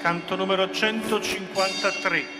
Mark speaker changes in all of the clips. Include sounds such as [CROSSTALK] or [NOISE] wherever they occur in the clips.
Speaker 1: canto numero 153.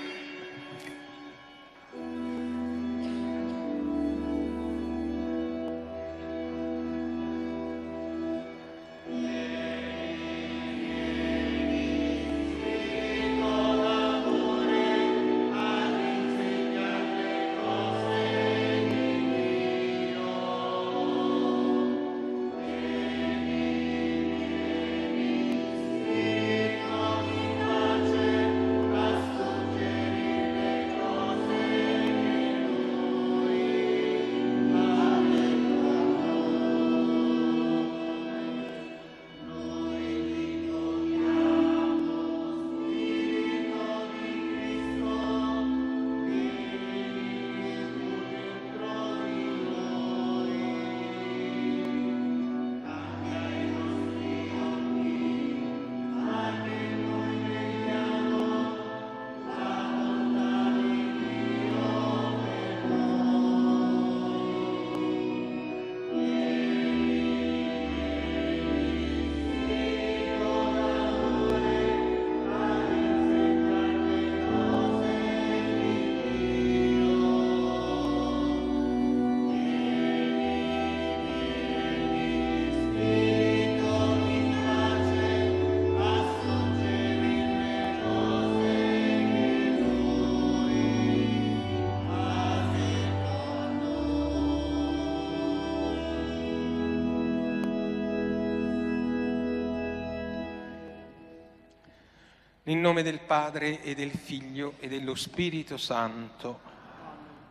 Speaker 2: Nel nome del Padre e del Figlio e dello Spirito Santo,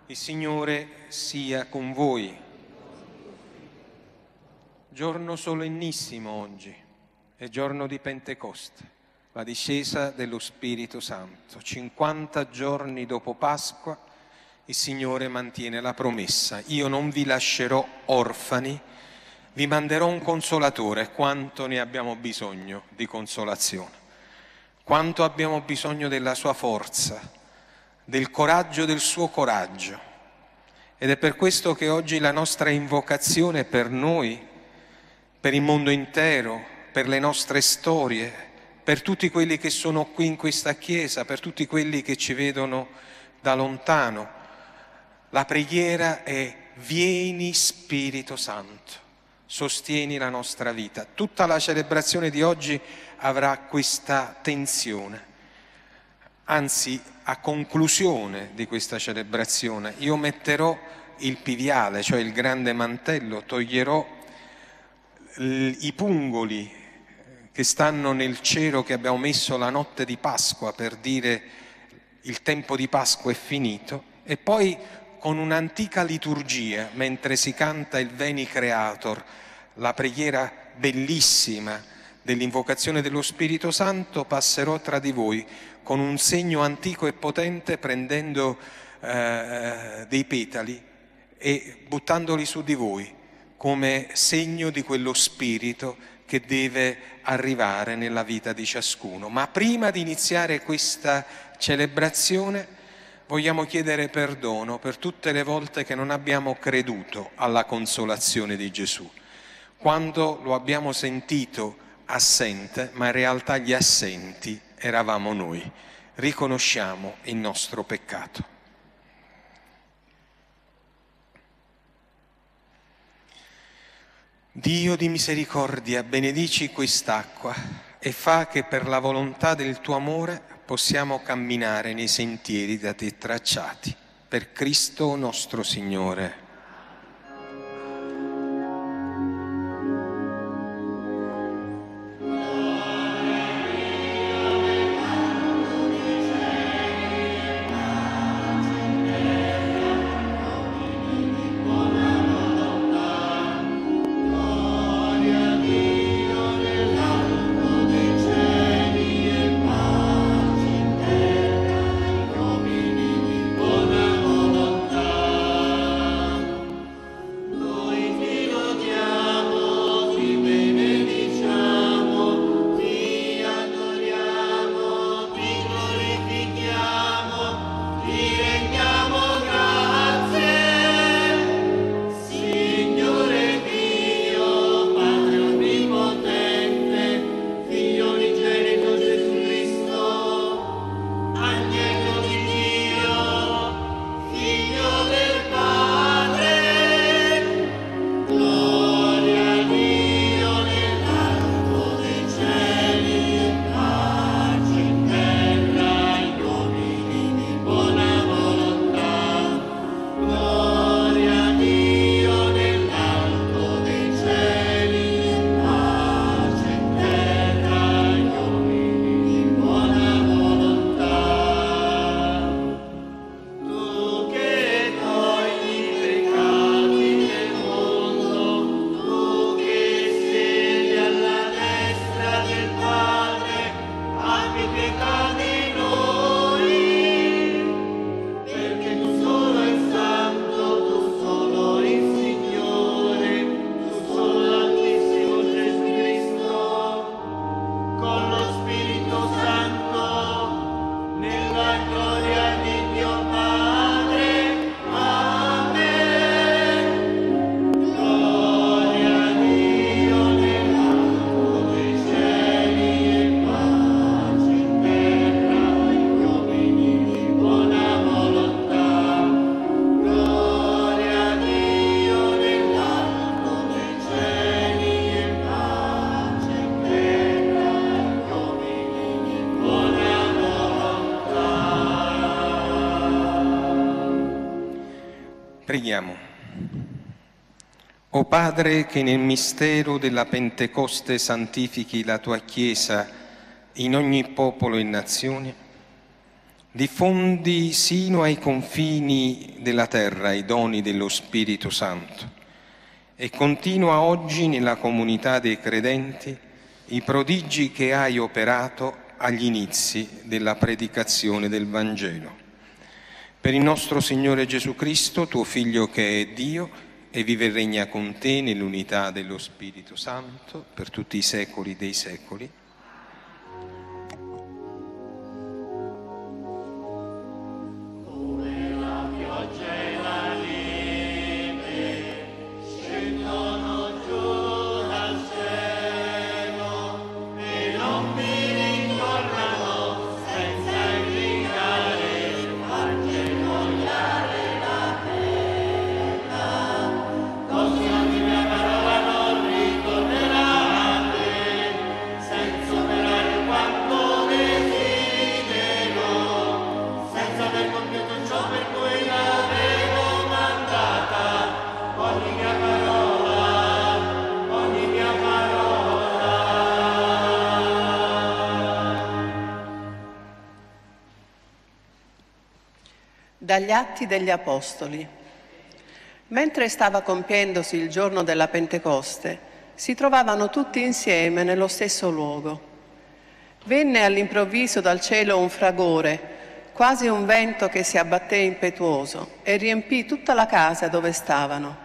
Speaker 2: il Signore sia con voi. Giorno solennissimo oggi, è giorno di Pentecoste, la discesa dello Spirito Santo. 50 giorni dopo Pasqua il Signore mantiene la promessa. Io non vi lascerò orfani, vi manderò un consolatore, quanto ne abbiamo bisogno di consolazione quanto abbiamo bisogno della sua forza, del coraggio del suo coraggio. Ed è per questo che oggi la nostra invocazione per noi, per il mondo intero, per le nostre storie, per tutti quelli che sono qui in questa Chiesa, per tutti quelli che ci vedono da lontano, la preghiera è vieni Spirito Santo, sostieni la nostra vita. Tutta la celebrazione di oggi avrà questa tensione. Anzi, a conclusione di questa celebrazione, io metterò il piviale, cioè il grande mantello, toglierò i pungoli che stanno nel cielo che abbiamo messo la notte di Pasqua per dire il tempo di Pasqua è finito e poi con un'antica liturgia, mentre si canta il Veni Creator, la preghiera bellissima dell'invocazione dello Spirito Santo passerò tra di voi con un segno antico e potente prendendo eh, dei petali e buttandoli su di voi come segno di quello Spirito che deve arrivare nella vita di ciascuno. Ma prima di iniziare questa celebrazione vogliamo chiedere perdono per tutte le volte che non abbiamo creduto alla consolazione di Gesù, quando lo abbiamo sentito assente, ma in realtà gli assenti eravamo noi. Riconosciamo il nostro peccato. Dio di misericordia, benedici quest'acqua e fa che per la volontà del tuo amore possiamo camminare nei sentieri da te tracciati. Per Cristo nostro Signore. Preghiamo. O Padre che nel mistero della Pentecoste santifichi la tua Chiesa in ogni popolo e nazione, diffondi sino ai confini della terra i doni dello Spirito Santo e continua oggi nella comunità dei credenti i prodigi che hai operato agli inizi della predicazione del Vangelo. Per il nostro Signore Gesù Cristo, tuo Figlio che è Dio e vive e regna con te nell'unità dello Spirito Santo per tutti i secoli dei secoli.
Speaker 3: Dagli Atti degli Apostoli. Mentre stava compiendosi il giorno della Pentecoste, si trovavano tutti insieme nello stesso luogo. Venne all'improvviso dal cielo un fragore, quasi un vento che si abbatté impetuoso e riempì tutta la casa dove stavano.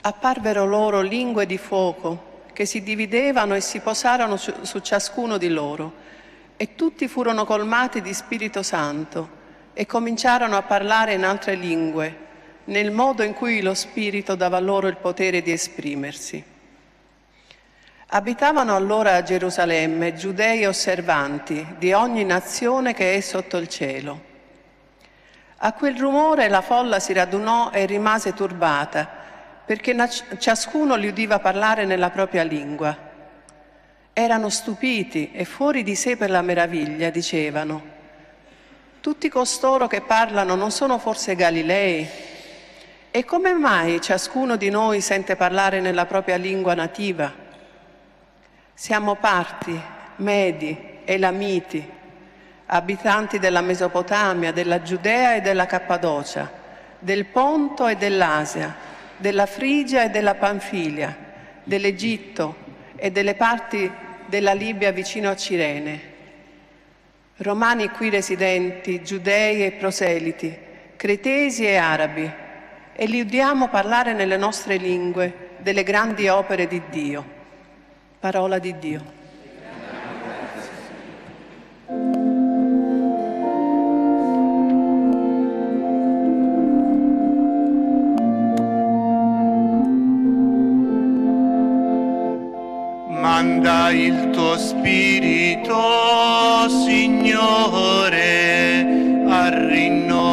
Speaker 3: Apparvero loro lingue di fuoco che si dividevano e si posarono su, su ciascuno di loro e tutti furono colmati di Spirito Santo e cominciarono a parlare in altre lingue, nel modo in cui lo Spirito dava loro il potere di esprimersi. Abitavano allora a Gerusalemme giudei osservanti di ogni nazione che è sotto il cielo. A quel rumore la folla si radunò e rimase turbata, perché ciascuno li udiva parlare nella propria lingua. Erano stupiti e fuori di sé per la meraviglia, dicevano, tutti costoro che parlano non sono forse Galilei? E come mai ciascuno di noi sente parlare nella propria lingua nativa? Siamo parti, medi, elamiti, abitanti della Mesopotamia, della Giudea e della Cappadocia, del Ponto e dell'Asia, della Frigia e della Panfilia, dell'Egitto e delle parti della Libia vicino a Cirene romani qui residenti, giudei e proseliti, cretesi e arabi, e li udiamo parlare nelle nostre lingue delle grandi opere di Dio. Parola di Dio.
Speaker 1: Manda il tuo spirito, Signore, a rinnovare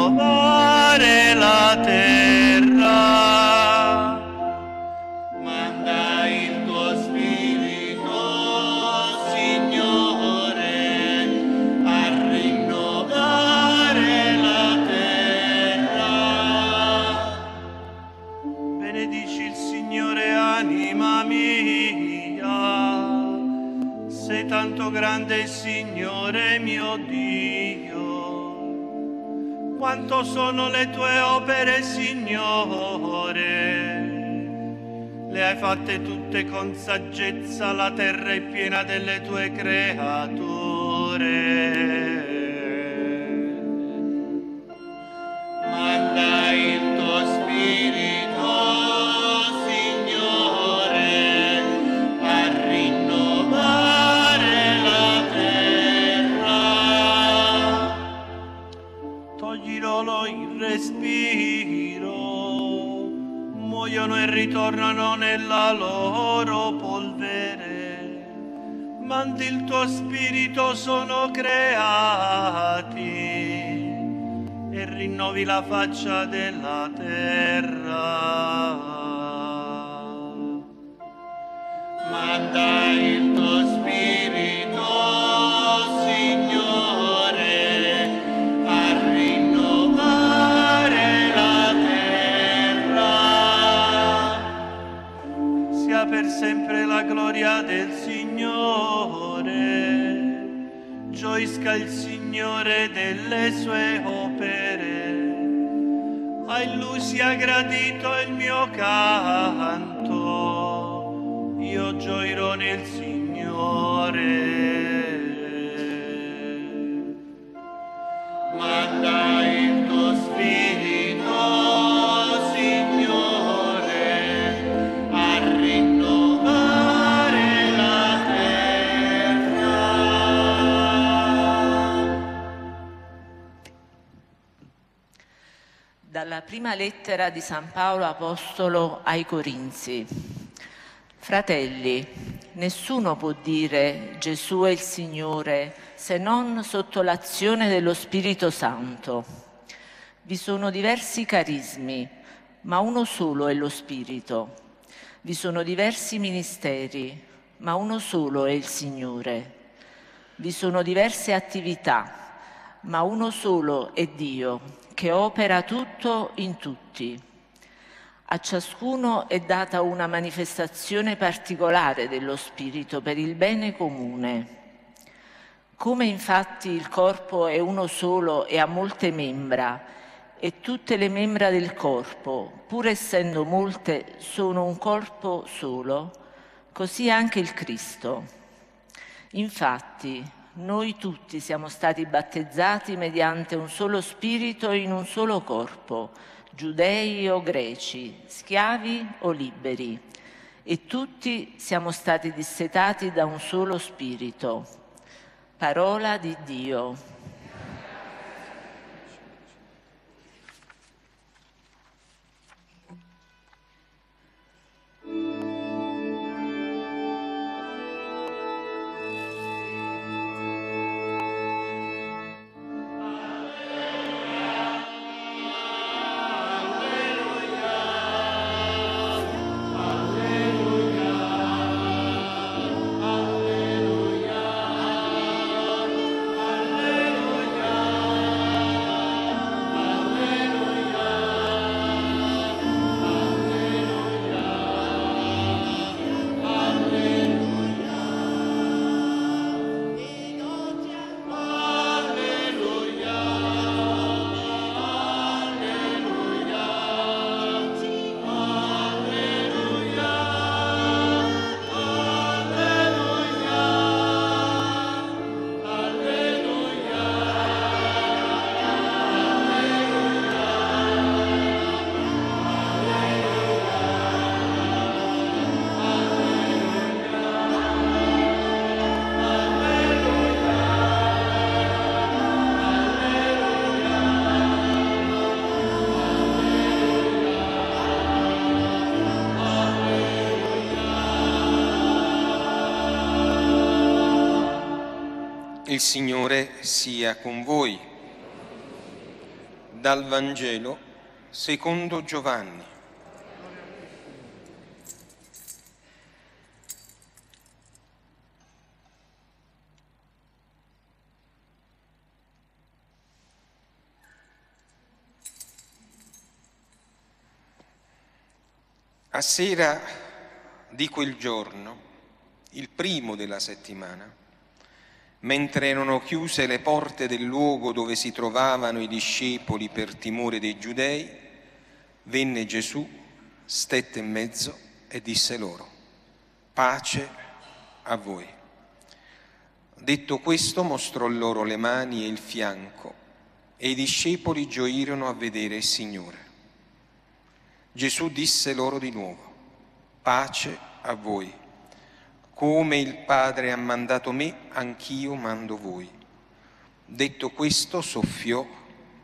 Speaker 1: Quanto sono le tue opere, Signore. Le hai fatte tutte con saggezza, la terra è piena delle tue creature. Manda ritornano nella loro polvere. Mandi il tuo spirito, sono creati e rinnovi la faccia della terra. Manda il tuo spirito, Signore, per sempre la gloria del Signore. Gioisca il Signore delle sue opere. A Lui sia gradito il mio canto. Io gioirò nel Signore. Manda il tuo spirito,
Speaker 4: Dalla prima lettera di San Paolo Apostolo ai Corinzi. Fratelli, nessuno può dire Gesù è il Signore se non sotto l'azione dello Spirito Santo. Vi sono diversi carismi, ma uno solo è lo Spirito. Vi sono diversi ministeri, ma uno solo è il Signore. Vi sono diverse attività, ma uno solo è Dio che opera tutto in tutti. A ciascuno è data una manifestazione particolare dello Spirito per il bene comune. Come infatti il corpo è uno solo e ha molte membra, e tutte le membra del corpo, pur essendo molte, sono un corpo solo, così anche il Cristo. Infatti, noi tutti siamo stati battezzati mediante un solo spirito in un solo corpo, giudei o greci, schiavi o liberi, e tutti siamo stati dissetati da un solo spirito. Parola di Dio.
Speaker 2: Il Signore sia con voi. Dal Vangelo secondo Giovanni. A sera di quel giorno, il primo della settimana, mentre erano chiuse le porte del luogo dove si trovavano i discepoli per timore dei giudei, venne Gesù, stette in mezzo e disse loro, pace a voi. Detto questo mostrò loro le mani e il fianco e i discepoli gioirono a vedere il Signore. Gesù disse loro di nuovo, pace a voi. Come il Padre ha mandato me, anch'io mando voi. Detto questo, soffiò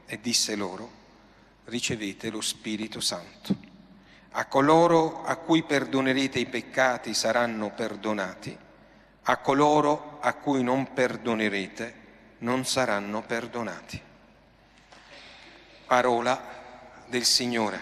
Speaker 2: e disse loro, ricevete lo Spirito Santo. A coloro a cui perdonerete i peccati saranno perdonati, a coloro a cui non perdonerete non saranno perdonati. Parola del Signore.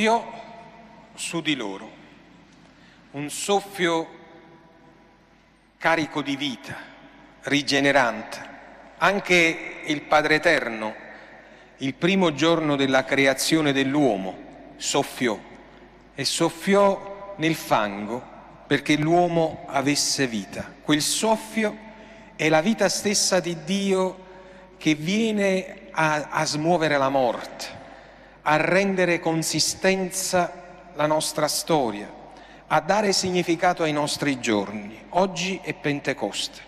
Speaker 2: Soffiò su di loro, un soffio carico di vita, rigenerante. Anche il Padre Eterno, il primo giorno della creazione dell'uomo, soffiò e soffiò nel fango perché l'uomo avesse vita. Quel soffio è la vita stessa di Dio che viene a, a smuovere la morte, a rendere consistenza la nostra storia, a dare significato ai nostri giorni. Oggi è Pentecoste,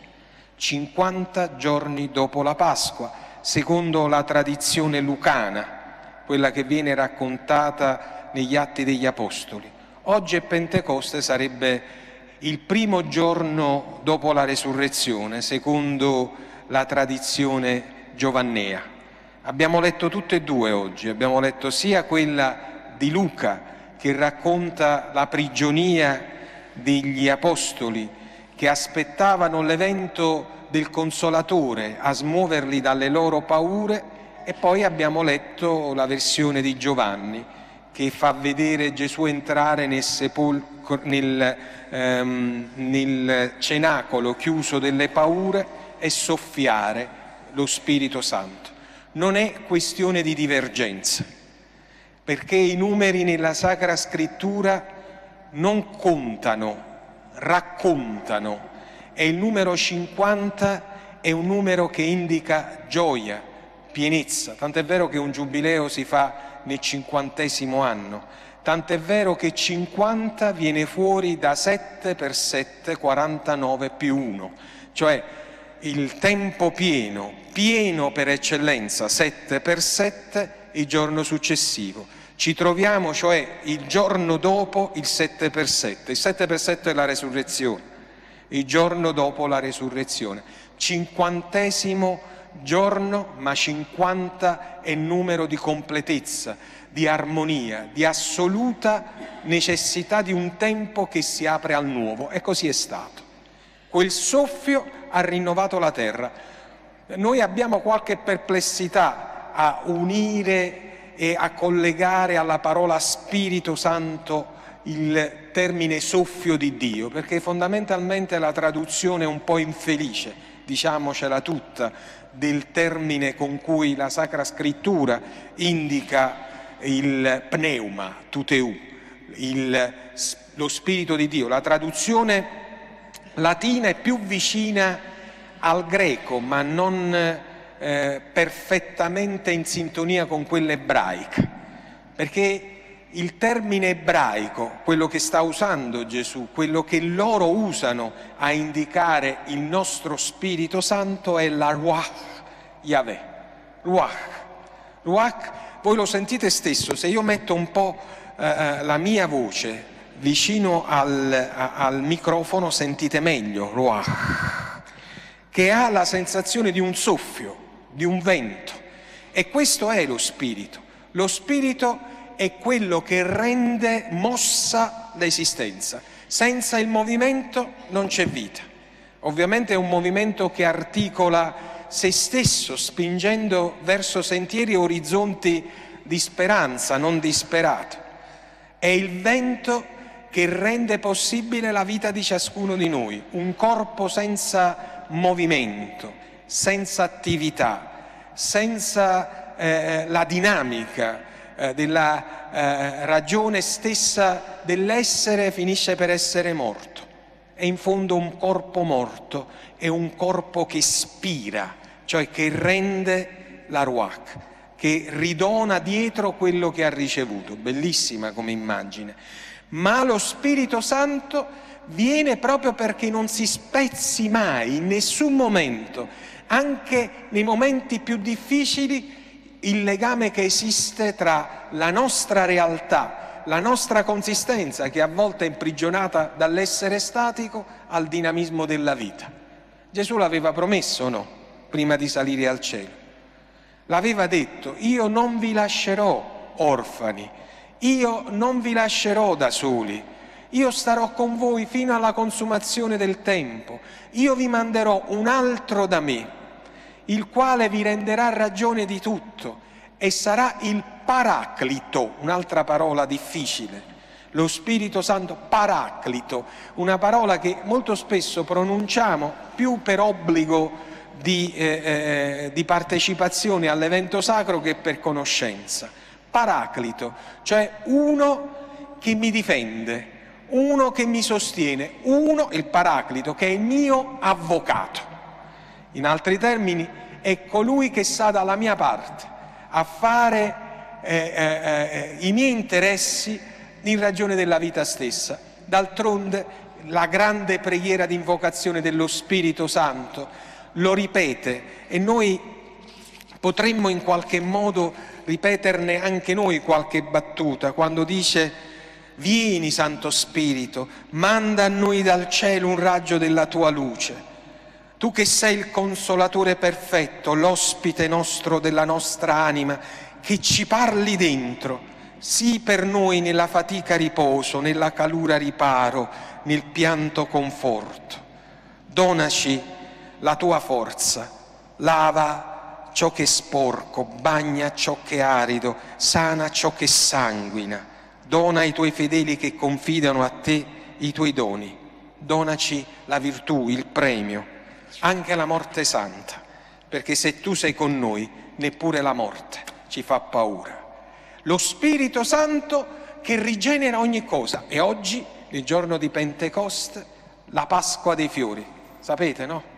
Speaker 2: 50 giorni dopo la Pasqua, secondo la tradizione lucana, quella che viene raccontata negli Atti degli Apostoli. Oggi è Pentecoste, sarebbe il primo giorno dopo la resurrezione, secondo la tradizione giovannea. Abbiamo letto tutte e due oggi, abbiamo letto sia quella di Luca che racconta la prigionia degli apostoli che aspettavano l'evento del consolatore a smuoverli dalle loro paure e poi abbiamo letto la versione di Giovanni che fa vedere Gesù entrare nel, sepolcro, nel, ehm, nel cenacolo chiuso delle paure e soffiare lo Spirito Santo. Non è questione di divergenza, perché i numeri nella Sacra Scrittura non contano, raccontano e il numero 50 è un numero che indica gioia, pienezza, tant'è vero che un giubileo si fa nel cinquantesimo anno. Tant'è vero che 50 viene fuori da 7 per 7, 49 più 1, cioè il tempo pieno, pieno per eccellenza, 7 per 7, il giorno successivo. Ci troviamo, cioè, il giorno dopo il 7 per 7. Il 7 per 7 è la resurrezione, il giorno dopo la resurrezione. Cinquantesimo giorno, ma 50 è numero di completezza, di armonia, di assoluta necessità di un tempo che si apre al nuovo. E così è stato. Quel soffio ha rinnovato la terra. Noi abbiamo qualche perplessità a unire e a collegare alla parola Spirito Santo il termine soffio di Dio, perché fondamentalmente la traduzione è un po' infelice, diciamocela tutta, del termine con cui la Sacra Scrittura indica il pneuma, tuteu, il, lo Spirito di Dio. La traduzione latina è più vicina al greco, ma non eh, perfettamente in sintonia con quella ebraica, perché il termine ebraico, quello che sta usando Gesù, quello che loro usano a indicare il nostro Spirito Santo è la Ruach Yahweh. Ruach. Ruach, voi lo sentite stesso, se io metto un po' eh, eh la mia voce vicino al, al, microfono sentite meglio, Ruach, che ha la sensazione di un soffio, di un vento. E questo è lo Spirito. Lo Spirito è quello che rende mossa l'esistenza. Senza il movimento non c'è vita. Ovviamente è un movimento che articola se stesso, spingendo verso sentieri e orizzonti di speranza, non disperato. È il vento che rende possibile la vita di ciascuno di noi, un corpo senza movimento, senza attività, senza eh, la dinamica eh, della eh, ragione stessa dell'essere finisce per essere morto. È in fondo un corpo morto, è un corpo che spira, cioè che rende la ruach, che ridona dietro quello che ha ricevuto. Bellissima come immagine. Ma lo Spirito Santo viene proprio perché non si spezzi mai, in nessun momento, anche nei momenti più difficili, il legame che esiste tra la nostra realtà, la nostra consistenza, che a volte è imprigionata dall'essere statico, al dinamismo della vita. Gesù l'aveva promesso o no, prima di salire al cielo? L'aveva detto, io non vi lascerò orfani, io non vi lascerò da soli, io starò con voi fino alla consumazione del tempo, io vi manderò un altro da me il quale vi renderà ragione di tutto e sarà il paraclito, un'altra parola difficile. Lo Spirito Santo paraclito, una parola che molto spesso pronunciamo più per obbligo di, eh, eh, di partecipazione all'evento sacro che per conoscenza. Paraclito, cioè uno che mi difende, uno che mi sostiene, uno, il paraclito, che è il mio avvocato. In altri termini, è colui che sta dalla mia parte a fare eh, eh, eh, i miei interessi in ragione della vita stessa. D'altronde la grande preghiera di invocazione dello Spirito Santo lo ripete e noi potremmo in qualche modo ripeterne anche noi qualche battuta quando dice vieni Santo Spirito, manda a noi dal cielo un raggio della tua luce. Tu che sei il consolatore perfetto, l'ospite nostro della nostra anima, che ci parli dentro, sii per noi nella fatica riposo, nella calura riparo, nel pianto conforto. Donaci la tua forza, lava ciò che è sporco, bagna ciò che è arido, sana ciò che sanguina. Dona ai tuoi fedeli che confidano a te i tuoi doni. Donaci la virtù, il premio, anche la morte santa, perché se tu sei con noi, neppure la morte ci fa paura. Lo Spirito Santo che rigenera ogni cosa. E oggi, il giorno di Pentecoste, la Pasqua dei fiori. Sapete, no?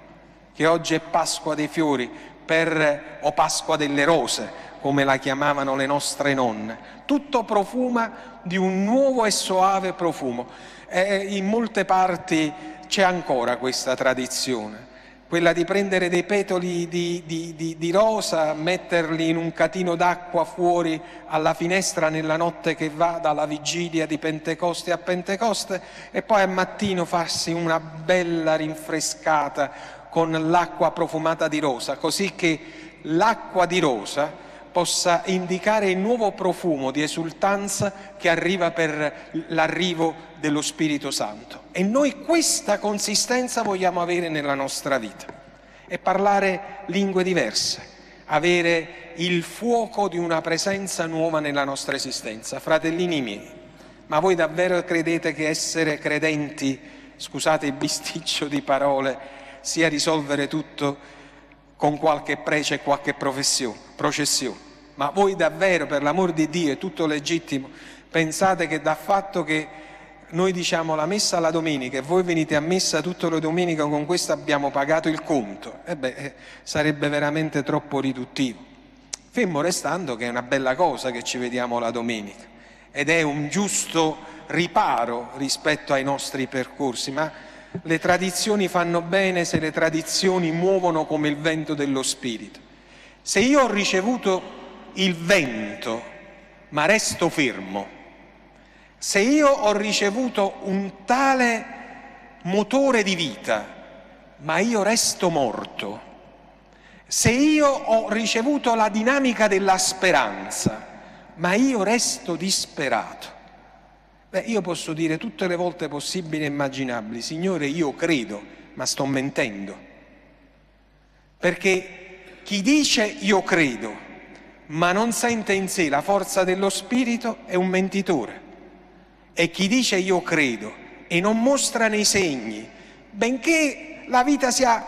Speaker 2: che oggi è Pasqua dei fiori per, o Pasqua delle rose, come la chiamavano le nostre nonne. Tutto profuma di un nuovo e soave profumo. E in molte parti c'è ancora questa tradizione, quella di prendere dei petoli di, di, di, di rosa, metterli in un catino d'acqua fuori alla finestra nella notte che va dalla vigilia di Pentecoste a Pentecoste e poi al mattino farsi una bella rinfrescata con l'acqua profumata di rosa, così che l'acqua di rosa possa indicare il nuovo profumo di esultanza che arriva per l'arrivo dello Spirito Santo. E noi questa consistenza vogliamo avere nella nostra vita e parlare lingue diverse, avere il fuoco di una presenza nuova nella nostra esistenza. Fratellini miei, ma voi davvero credete che essere credenti, scusate il bisticcio di parole, sia risolvere tutto con qualche prece e qualche processione. Ma voi davvero, per l'amor di Dio, è tutto legittimo, pensate che dal fatto che noi diciamo la messa alla domenica e voi venite a messa tutte le domeniche con questo abbiamo pagato il conto, e beh, eh, sarebbe veramente troppo riduttivo. Fermo restando che è una bella cosa che ci vediamo la domenica ed è un giusto riparo rispetto ai nostri percorsi, ma le tradizioni fanno bene se le tradizioni muovono come il vento dello Spirito. Se io ho ricevuto il vento, ma resto fermo, se io ho ricevuto un tale motore di vita, ma io resto morto, se io ho ricevuto la dinamica della speranza, ma io resto disperato, Beh, io posso dire tutte le volte possibili e immaginabili, Signore, io credo, ma sto mentendo. Perché chi dice io credo, ma non sente in sé la forza dello Spirito, è un mentitore. E chi dice io credo e non mostra nei segni, benché la vita sia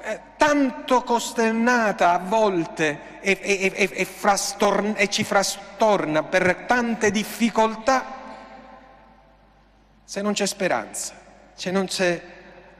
Speaker 2: eh, tanto costernata a volte e, e, e, e, ci frastorna per tante difficoltà, se non c'è speranza, se non c'è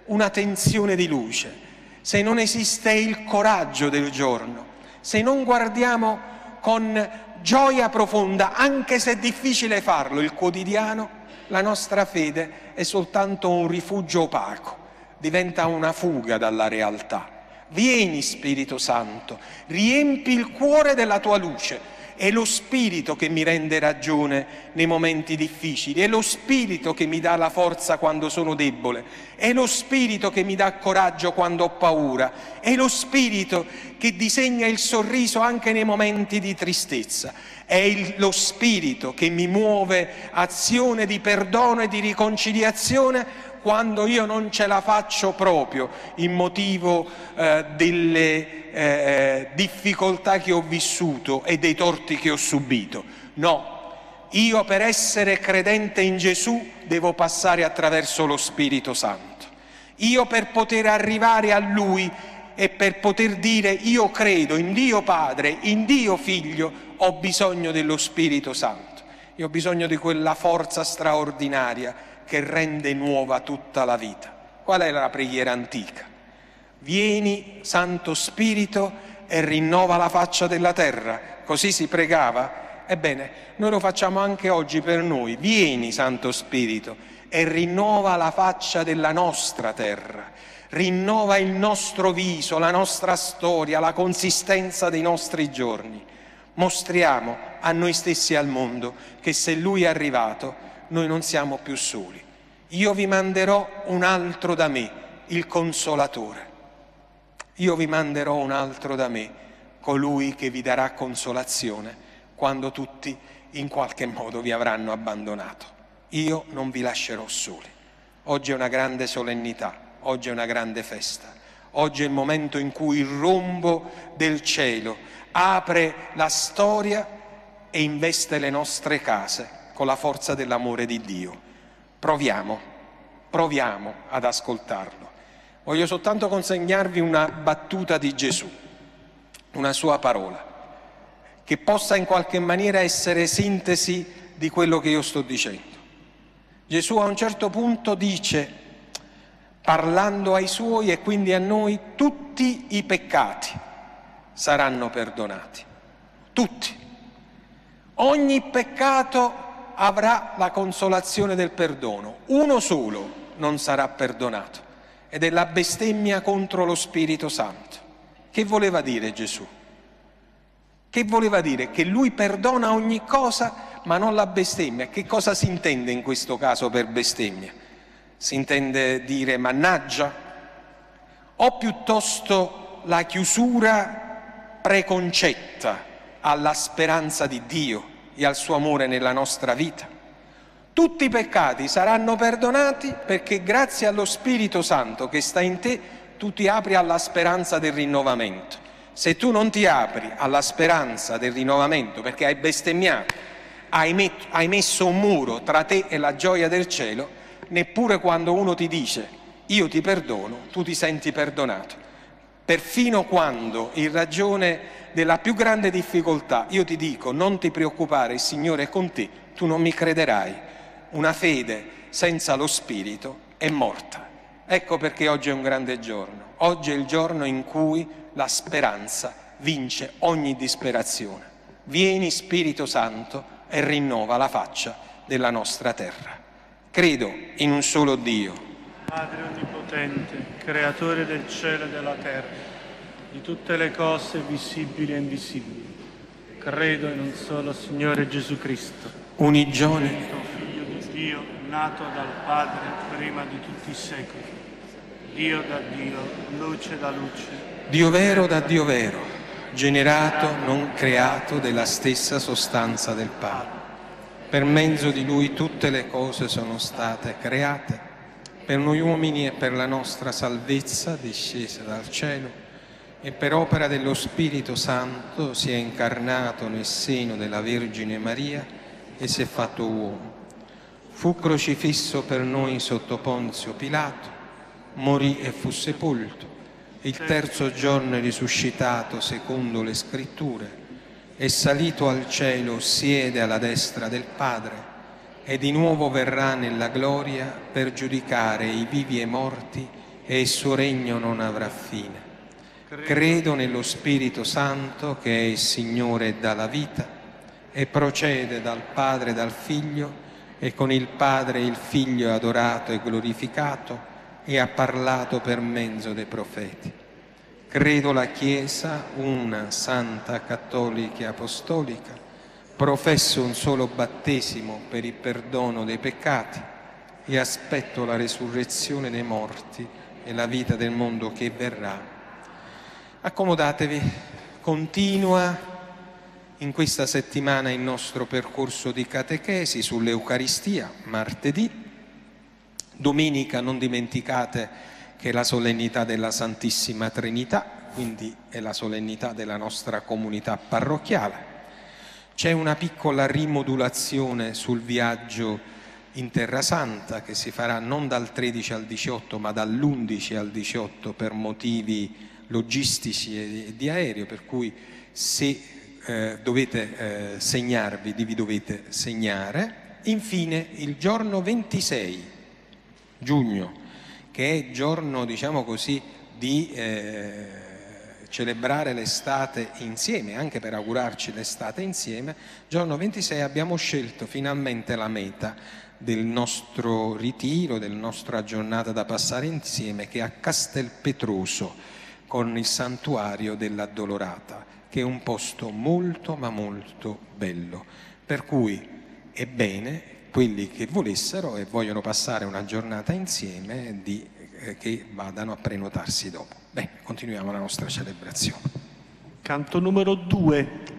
Speaker 2: una tensione di luce, se non esiste il coraggio del giorno, se non guardiamo con gioia profonda, anche se è difficile farlo, il quotidiano, la nostra fede è soltanto un rifugio opaco, diventa una fuga dalla realtà. Vieni Spirito Santo, riempi il cuore della tua luce, è lo Spirito che mi rende ragione nei momenti difficili, è lo Spirito che mi dà la forza quando sono debole, è lo Spirito che mi dà coraggio quando ho paura, è lo Spirito che disegna il sorriso anche nei momenti di tristezza, è il, lo Spirito che mi muove azione di perdono e di riconciliazione quando io non ce la faccio proprio in motivo eh, delle eh, eh difficoltà che ho vissuto e dei torti che ho subito. No, io per essere credente in Gesù devo passare attraverso lo Spirito Santo. Io per poter arrivare a Lui e per poter dire io credo in Dio Padre, in Dio Figlio, ho bisogno dello Spirito Santo. Io ho bisogno di quella forza straordinaria che rende nuova tutta la vita. Qual è la preghiera antica? Vieni, Santo Spirito, e rinnova la faccia della terra. Così si pregava Ebbene, noi lo facciamo anche oggi per noi. Vieni, Santo Spirito, e rinnova la faccia della nostra terra, rinnova il nostro viso, la nostra storia, la consistenza dei nostri giorni. Mostriamo a noi stessi e al mondo che se Lui è arrivato, noi non siamo più soli. Io vi manderò un altro da me, il consolatore. Io vi manderò un altro da me, colui che vi darà consolazione quando tutti in qualche [LAUGHS] modo vi avranno abbandonato. Io non vi lascerò soli. Oggi è una grande solennità, oggi è una grande festa, oggi è il momento in cui il rombo del cielo apre la storia e investe le nostre case con la forza dell'amore di Dio. Proviamo, proviamo ad ascoltarlo. Voglio soltanto consegnarvi una battuta di Gesù, una sua parola che possa in qualche maniera essere sintesi di quello che io sto dicendo. Gesù a un certo punto dice, parlando ai suoi e quindi a noi, tutti i peccati saranno perdonati. Tutti. Ogni peccato avrà la consolazione del perdono. Uno solo non sarà perdonato ed è la bestemmia contro lo Spirito Santo. Che voleva dire Gesù? Che voleva dire? Che lui perdona ogni cosa ma non la bestemmia. Che cosa si intende in questo caso per bestemmia? Si intende dire mannaggia? O piuttosto la chiusura preconcetta alla speranza di Dio e al suo amore nella nostra vita? Tutti i peccati saranno perdonati perché grazie allo Spirito Santo che sta in te tu ti apri alla speranza del rinnovamento se tu non ti apri alla speranza del rinnovamento perché hai bestemmiato, hai, met- hai messo un muro tra te e la gioia del cielo, neppure quando uno ti dice io ti perdono, tu ti senti perdonato. Perfino quando, in ragione della più grande difficoltà, io ti dico non ti preoccupare, il Signore è con te, tu non mi crederai. Una fede senza lo Spirito è morta. Ecco perché oggi è un grande giorno. Oggi è il giorno in cui la speranza vince ogni disperazione. Vieni Spirito Santo e rinnova la faccia della nostra terra. Credo in un solo Dio.
Speaker 1: Padre Onnipotente, Creatore del cielo e della terra, di tutte le cose visibili e invisibili. Credo in un solo Signore Gesù Cristo,
Speaker 2: unigione,
Speaker 1: Figlio di Dio, nato dal Padre prima di tutti i secoli, Dio da Dio, luce da luce
Speaker 2: Dio vero da Dio vero, generato, non creato della stessa sostanza del Padre. Per mezzo di Lui tutte le cose sono state create, per noi uomini e per la nostra salvezza discese dal cielo, e per opera dello Spirito Santo si è incarnato nel seno della Vergine Maria e si è fatto uomo. Fu crocifisso per noi sotto Ponzio Pilato, morì e fu sepolto il terzo giorno è risuscitato secondo le scritture, è salito al cielo, siede alla destra del Padre e di nuovo verrà nella gloria per giudicare i vivi e i morti e il suo regno non avrà fine. Credo nello Spirito Santo che è il Signore e dà la vita e procede dal Padre e dal Figlio e con il Padre il Figlio è adorato e glorificato e ha parlato per mezzo dei profeti. Credo la Chiesa, una santa, cattolica e apostolica, professo un solo battesimo per il perdono dei peccati e aspetto la resurrezione dei morti e la vita del mondo che verrà. Accomodatevi, continua in questa settimana il nostro percorso di catechesi sull'Eucaristia, martedì Domenica non dimenticate che è la solennità della Santissima Trinità, quindi è la solennità della nostra comunità parrocchiale. C'è una piccola rimodulazione sul viaggio in Terra Santa che si farà non dal 13 al 18 ma dall'11 al 18 per motivi logistici e di aereo, per cui se eh, dovete eh, segnarvi, vi dovete segnare. Infine il giorno 26 giugno, che è giorno diciamo così di eh, celebrare l'estate insieme, anche per augurarci l'estate insieme, giorno 26 abbiamo scelto finalmente la meta del nostro ritiro, della nostra giornata da passare insieme, che è a Castelpetroso, con il santuario dell'Addolorata, che è un posto molto ma molto bello. Per cui è bene quelli che volessero e vogliono passare una giornata insieme di che vadano a prenotarsi dopo. Bene, continuiamo la nostra celebrazione.
Speaker 1: Canto numero 2.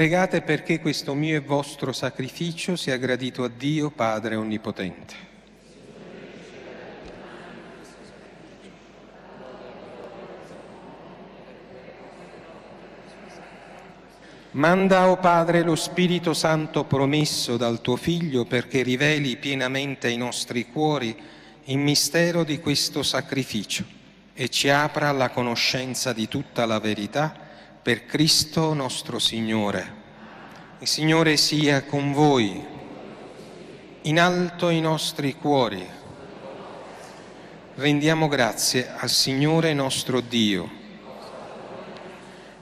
Speaker 2: Pregate perché questo mio e vostro sacrificio sia gradito a Dio Padre Onnipotente. Manda, o oh Padre, lo Spirito Santo promesso dal tuo Figlio perché riveli pienamente ai nostri cuori il mistero di questo sacrificio e ci apra alla conoscenza di tutta la verità per Cristo nostro Signore. Il Signore sia con voi, in alto i nostri cuori. Rendiamo grazie al Signore nostro Dio.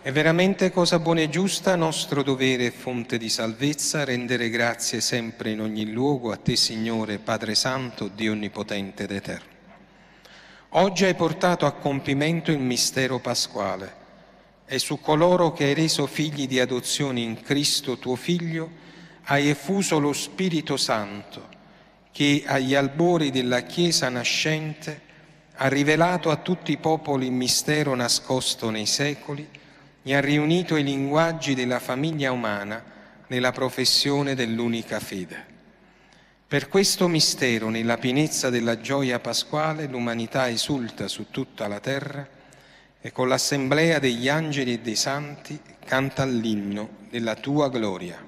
Speaker 2: È veramente cosa buona e giusta, nostro dovere e fonte di salvezza, rendere grazie sempre in ogni luogo a Te, Signore, Padre Santo, Dio Onnipotente ed Eterno. Oggi hai portato a compimento il mistero pasquale e su coloro che hai reso figli di adozione in Cristo tuo Figlio hai effuso lo Spirito Santo che agli albori della Chiesa nascente ha rivelato a tutti i popoli il mistero nascosto nei secoli e ha riunito i linguaggi della famiglia umana nella professione dell'unica fede. Per questo mistero, nella pienezza della gioia pasquale, l'umanità esulta su tutta la terra e con l'assemblea degli angeli e dei santi canta l'inno della tua gloria.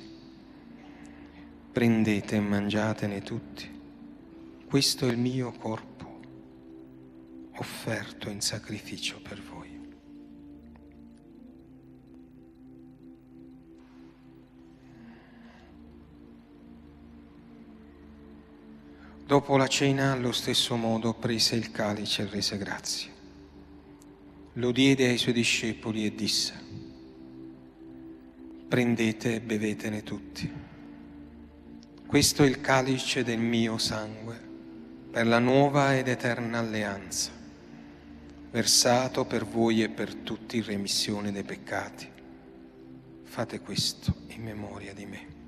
Speaker 2: prendete e mangiatene tutti. Questo è il mio corpo offerto in sacrificio per voi. Dopo la cena, allo stesso modo, prese il calice e rese grazie. Lo diede ai suoi discepoli e disse, prendete e bevetene tutti. Questo è il calice del mio sangue per la nuova ed eterna alleanza, versato per voi e per tutti in remissione dei peccati. Fate questo in memoria di me.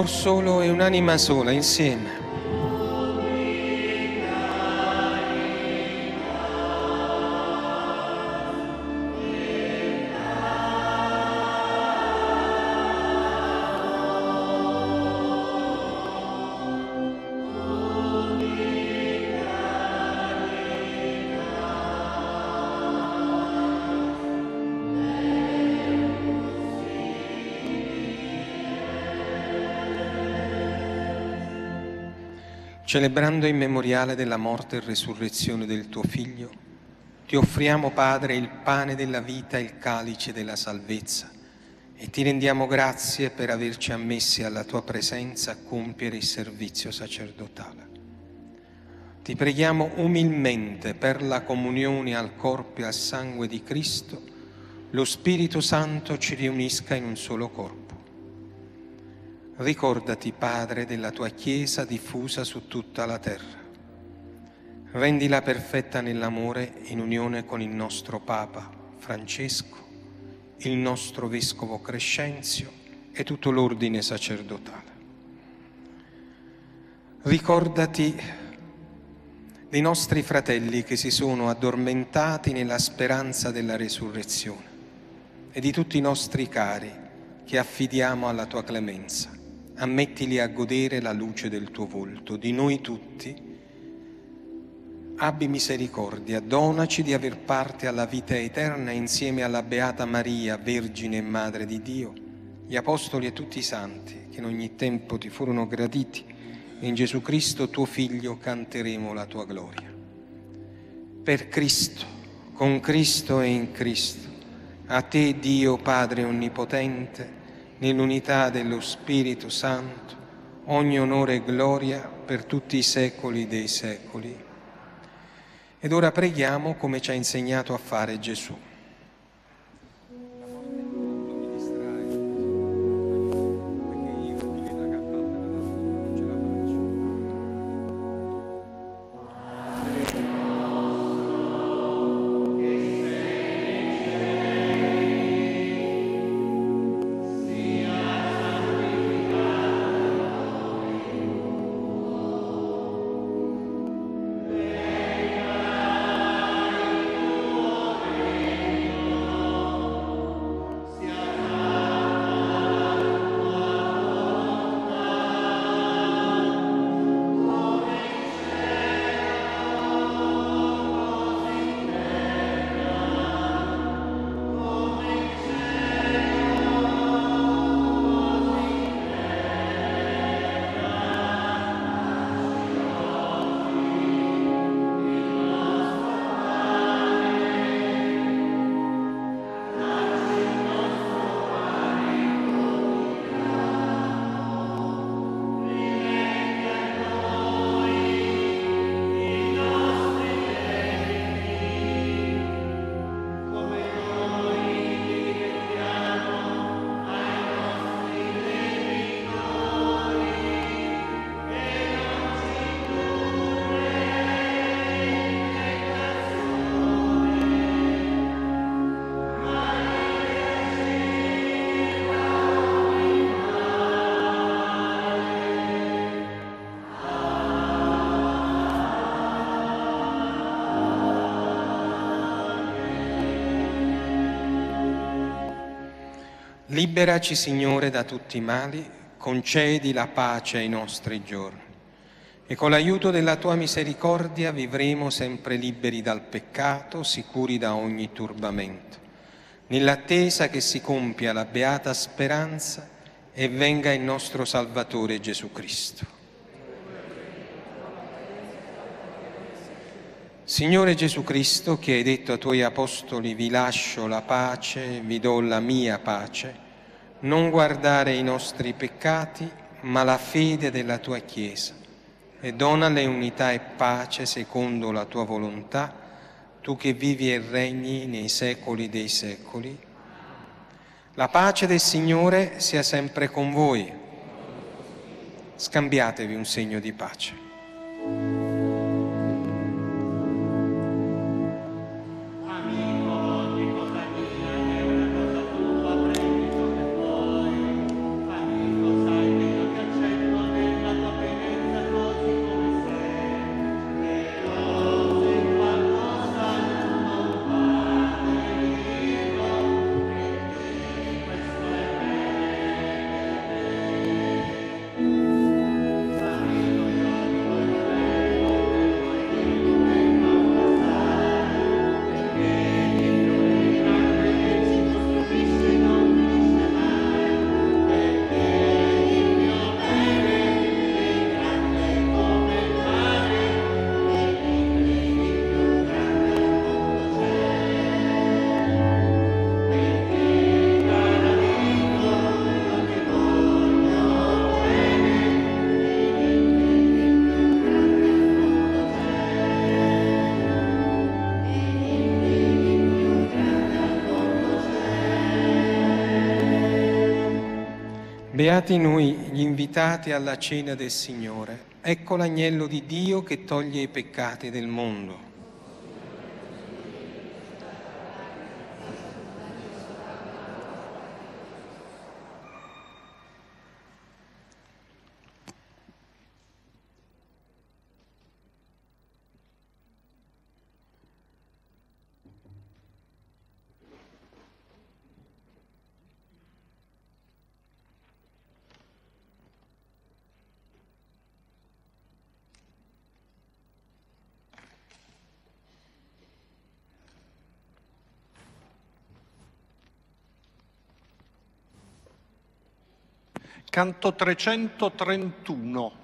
Speaker 2: Cor solo e un'anima sola insieme. Celebrando in memoriale della morte e resurrezione del tuo Figlio, ti offriamo, Padre, il pane della vita e il calice della salvezza e ti rendiamo grazie per averci ammessi alla tua presenza a compiere il servizio sacerdotale. Ti preghiamo umilmente per la comunione al corpo e al sangue di Cristo, lo Spirito Santo ci riunisca in un solo corpo. Ricordati, Padre, della tua Chiesa diffusa su tutta la terra. Rendila perfetta nell'amore in unione con il nostro Papa Francesco, il nostro Vescovo Crescenzio e tutto l'ordine sacerdotale. Ricordati dei nostri fratelli che si sono addormentati nella speranza della resurrezione e di tutti i nostri cari che affidiamo alla tua clemenza ammettili a godere la luce del tuo volto, di noi tutti. Abbi misericordia, donaci di aver parte alla vita eterna insieme alla Beata Maria, Vergine e Madre di Dio, gli Apostoli e tutti i santi che in ogni tempo ti furono graditi in Gesù Cristo tuo Figlio canteremo la tua gloria. Per Cristo, con Cristo e in Cristo, a te Dio Padre Onnipotente, nell'unità dello Spirito Santo, ogni onore e gloria per tutti i secoli dei secoli. Ed ora preghiamo come ci ha insegnato a fare Gesù. Liberaci, Signore, da tutti i mali, concedi la pace ai nostri giorni e con l'aiuto della tua misericordia vivremo sempre liberi dal peccato, sicuri da ogni turbamento, nell'attesa che si compia la beata speranza e venga il nostro Salvatore Gesù Cristo. Signore Gesù Cristo, che hai detto ai tuoi apostoli vi lascio la pace, vi do la mia pace, non guardare i nostri peccati, ma la fede della tua Chiesa e donale unità e pace secondo la tua volontà, tu che vivi e regni nei secoli dei secoli. La pace del Signore sia sempre con voi. Scambiatevi un segno di pace. Beati noi gli invitati alla cena del Signore. Ecco l'agnello di Dio che toglie i peccati del mondo.
Speaker 1: Canto 331.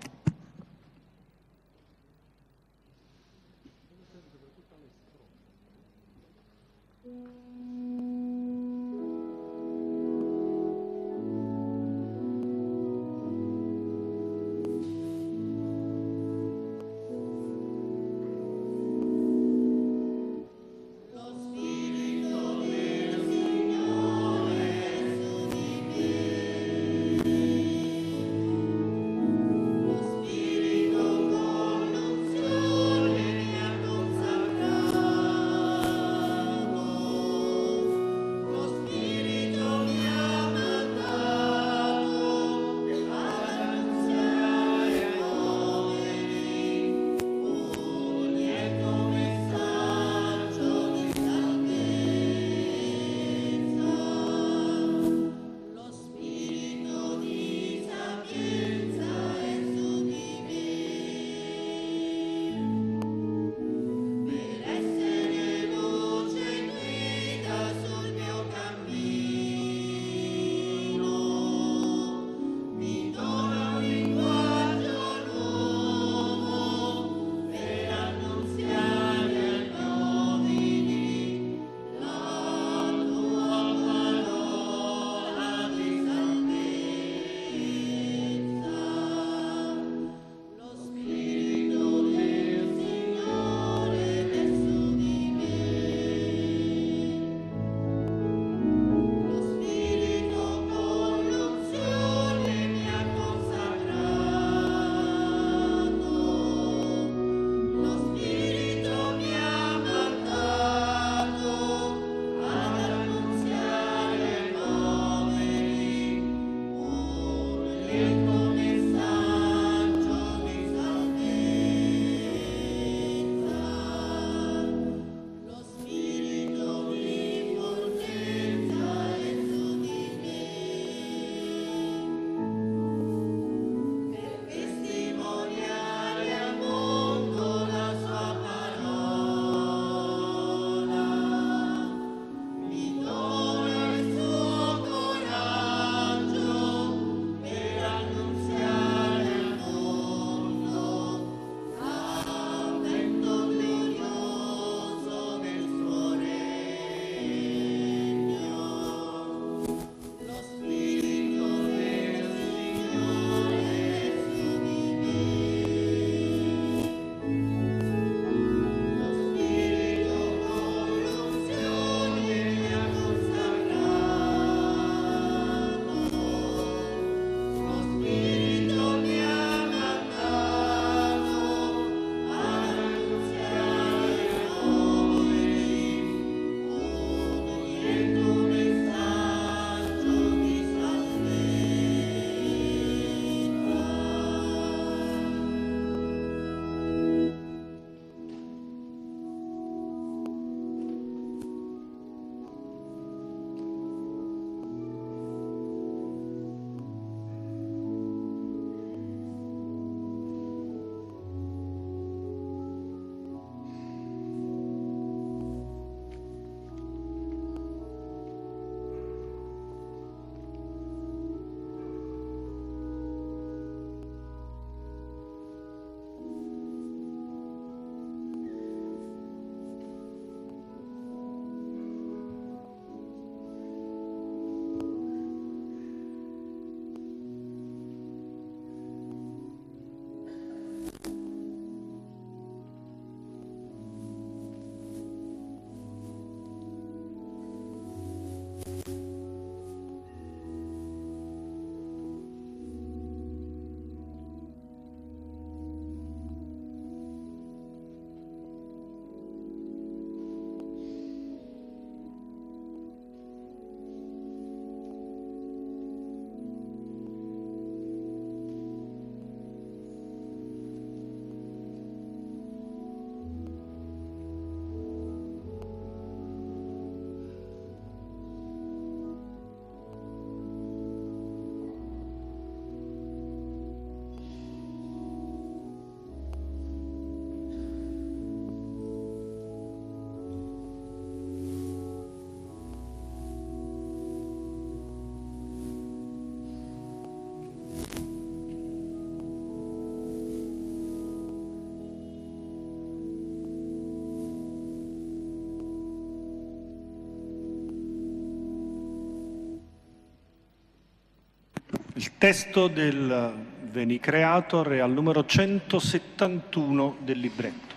Speaker 1: Testo del Veni Creator è al numero 171 del libretto.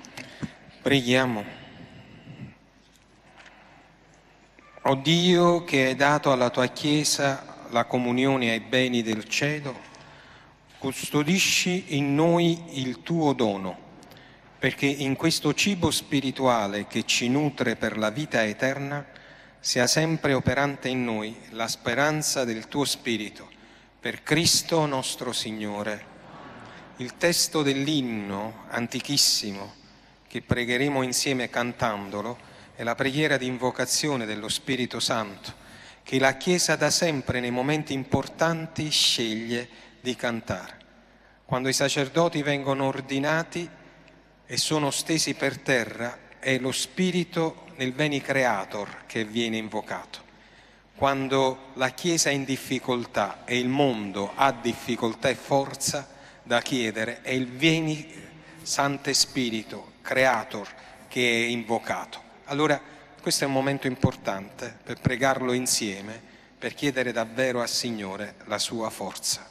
Speaker 2: Preghiamo. O Dio che hai dato alla tua Chiesa la comunione ai beni del cielo, custodisci in noi il tuo dono, perché in questo cibo spirituale che ci nutre per la vita eterna sia sempre operante in noi la speranza del tuo Spirito per Cristo nostro Signore. Il testo dell'inno antichissimo che pregheremo insieme cantandolo è la preghiera di invocazione dello Spirito Santo che la Chiesa da sempre nei momenti importanti sceglie di cantare. Quando i sacerdoti vengono ordinati e sono stesi per terra è lo Spirito nel Veni Creator che viene invocato quando la Chiesa è in difficoltà e il mondo ha difficoltà e forza da chiedere, è il Vieni Sante Spirito, Creator, che è invocato. Allora questo è un momento importante per pregarlo insieme, per chiedere davvero al Signore la sua forza.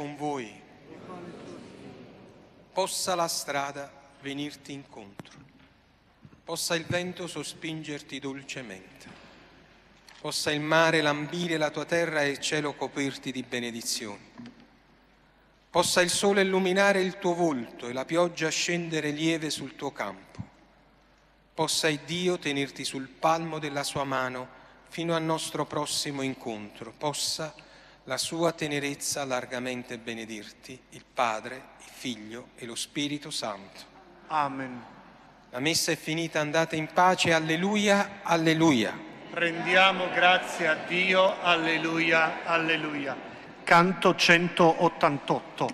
Speaker 2: Con voi. Possa la strada venirti incontro, possa il vento sospingerti dolcemente, possa il mare lambire la tua terra e il cielo coprirti di benedizioni, possa il sole illuminare il tuo volto e la pioggia scendere lieve sul tuo campo, possa il Dio tenerti sul palmo della sua mano fino al nostro prossimo incontro, possa la sua tenerezza largamente benedirti, il Padre, il Figlio e lo Spirito Santo.
Speaker 1: Amen.
Speaker 2: La messa è finita, andate in pace, alleluia, alleluia.
Speaker 1: Rendiamo grazie a Dio, alleluia, alleluia. Canto 188.